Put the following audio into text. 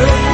Yeah.